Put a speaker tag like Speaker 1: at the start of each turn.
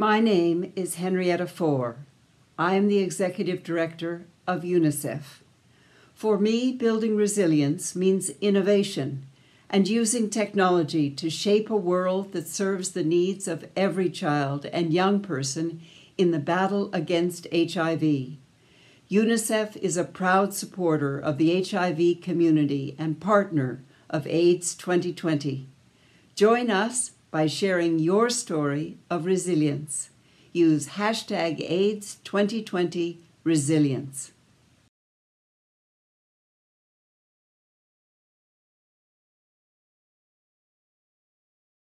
Speaker 1: My name is Henrietta Fore. I am the Executive Director of UNICEF. For me, building resilience means innovation and using technology to shape a world that serves the needs of every child and young person in the battle against HIV. UNICEF is a proud supporter of the HIV community and partner of AIDS 2020. Join us by sharing your story of resilience. Use hashtag AIDS 2020 resilience.